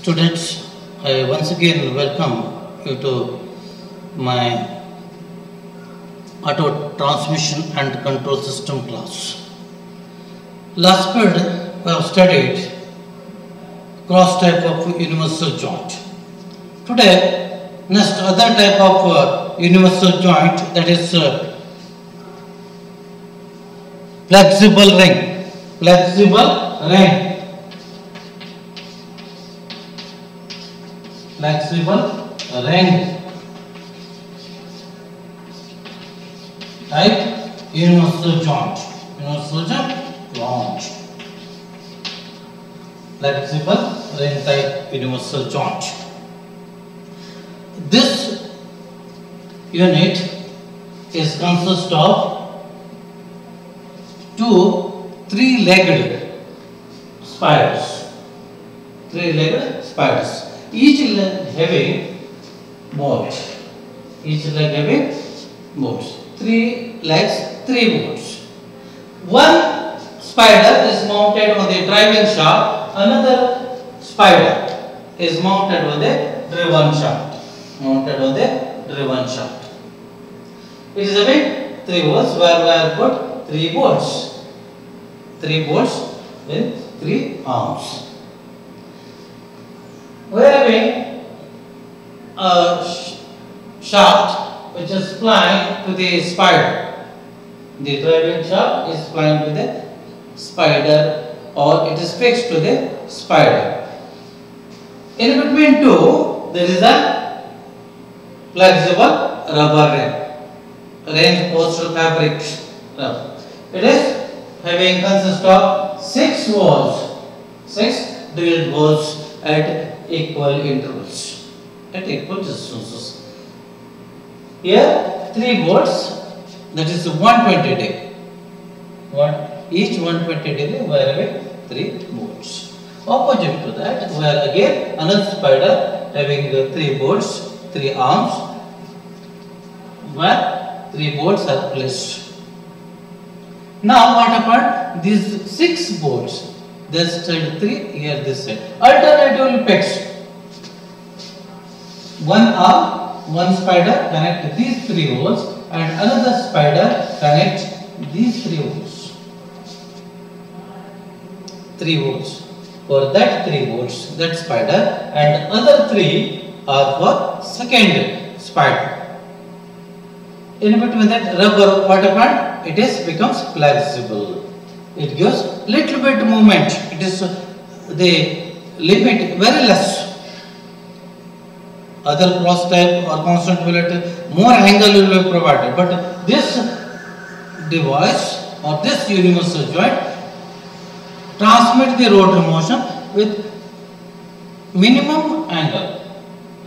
Students, I once again welcome you to my auto transmission and control system class. Last period we have studied cross type of universal joint. Today, next other type of uh, universal joint that is uh, flexible ring. Flexible ring. Flexible ring. Type universal joint. Universal joint. Flexible ring type universal joint. This unit is consist of two three-legged spiders. Three-legged spiders. Each having bolt. Each leg having bolts. Three legs, three bolts. One spider is mounted on the driving shaft. Another spider is mounted on the driven shaft. Mounted on the driven shaft. It is having three bolts where we have put three bolts. Three bolts with three arms. We are having a sh- shaft which is flying to the spider. The driving shaft is flying to the spider or it is fixed to the spider. In between two, there is a flexible rubber ring, reinforced fabric rubber. It is having consist of six walls, six drilled holes at equal intervals, at equal distances. Here, three bolts, that is 120 degree. One, each 120 degree, we are having three bolts. Opposite to that, we are again another spider having uh, three bolts, three arms, where three bolts are placed. Now what happened? These six bolts, this side three, here this side. Alternatively fixed. One arm, one spider connect these three holes and another spider connect these three holes. Three holes. For that three holes, that spider and other three are for second spider. In between that rubber, what happened? It is becomes flexible. It gives little bit movement. It is the limit very less. Other cross type or constant velocity, more angle will be provided. But this device or this universal joint transmit the rotor motion with minimum angle.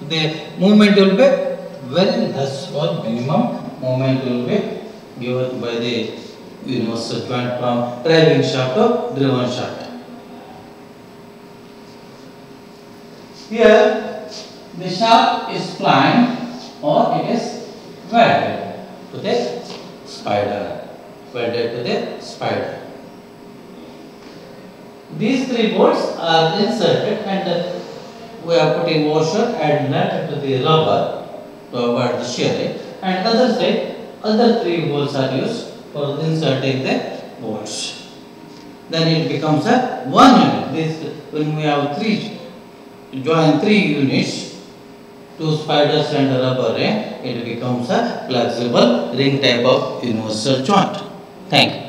The movement will be very less or minimum movement will be given by the universal joint from driving shaft to driven shaft. Here the shaft is planned or it is welded to the spider. Welded to the spider. These three bolts are inserted and we are putting washer and nut to the rubber to avoid the shearing and other side other three bolts are used for inserting the bolts. Then it becomes a one unit. This when we have three join three units, two spiders and a rubber ring, it becomes a flexible ring type of universal joint. Thank you.